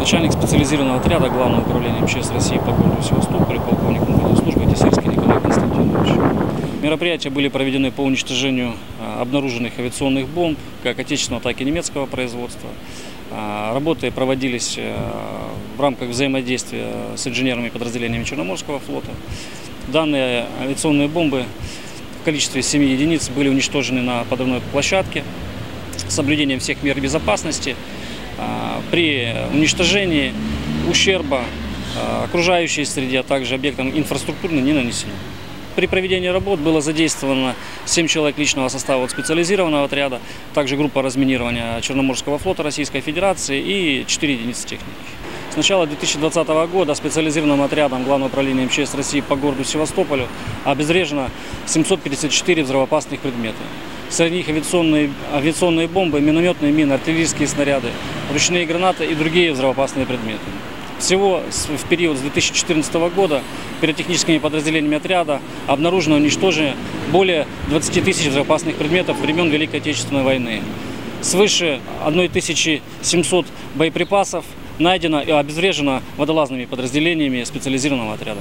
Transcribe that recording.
Начальник специализированного отряда Главного управления МЧС России по городу Севастополю, полковник внутренней службы Тесельский Николай Константинович. Мероприятия были проведены по уничтожению а, обнаруженных авиационных бомб, как отечественного, так и немецкого производства. А, Работы проводились а, в рамках взаимодействия с инженерными подразделениями Черноморского флота. Данные авиационные бомбы в количестве 7 единиц были уничтожены на подрывной площадке с соблюдением всех мер безопасности. А, При уничтожении ущерба а, окружающей среде, а также объектам инфраструктуры не нанесено. При проведении работ было задействовано 7 человек личного состава от специализированного отряда, также группа разминирования Черноморского флота Российской Федерации и 4 единицы техники. С начала 2020 года специализированным отрядом Главного управления МЧС России по городу Севастополю обезврежено 754 взрывоопасных предмета. Среди них авиационные, авиационные бомбы, минометные мины, артиллерийские снаряды, ручные гранаты и другие взрывоопасные предметы. Всего в период с 2014 года пиротехническими подразделениями отряда обнаружено и уничтожено более 20 тысяч взрывоопасных предметов времен Великой Отечественной войны. Свыше 1700 боеприпасов найдено и обезврежено водолазными подразделениями специализированного отряда.